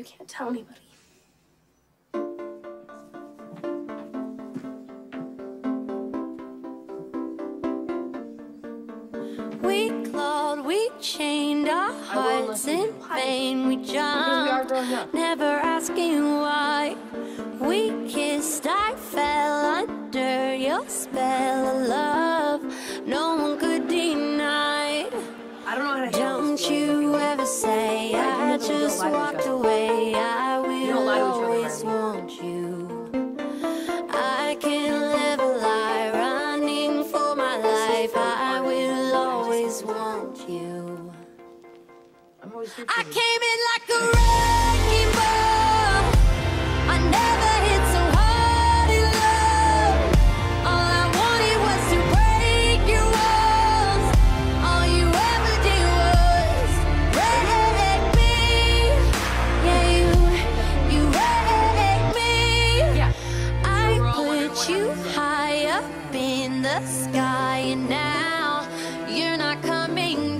You can't tell anybody. We clawed, we chained our hearts in vain. We jumped, never asking why. We kissed, I fell under your spell of love. No one could deny. I don't know how to Don't you ever say I just lie to each walked I came in like a wrecking ball. I never hit so hard in love. All I wanted was to break your walls. All you ever did was wreck me. Yeah, you, you wrecked me. Yeah. I we're all wondering put you high up in the sky, and now you're not coming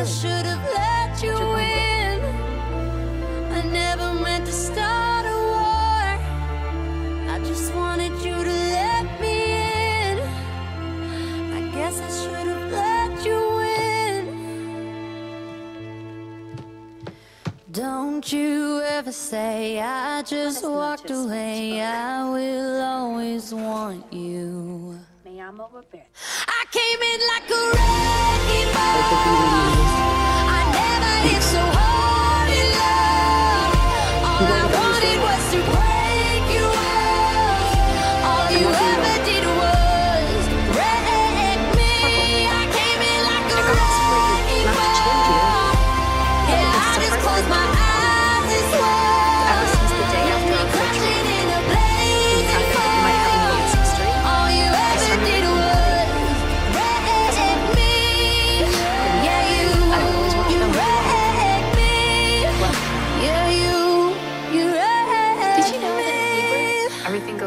I should have let you in. I never meant to start a war. I just wanted you to let me in. I guess I should have let you in. Don't you ever say I just walked away. I will always want you. Me llamo Roberto. I came in like a wrecking ball. Never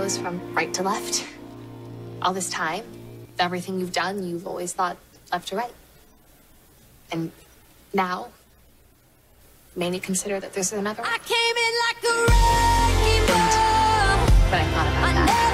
goes from right to left? All this time, everything you've done, you've always thought left to right. And now, many consider that there's another way. I came in like a wrecking ball. But I thought about I that.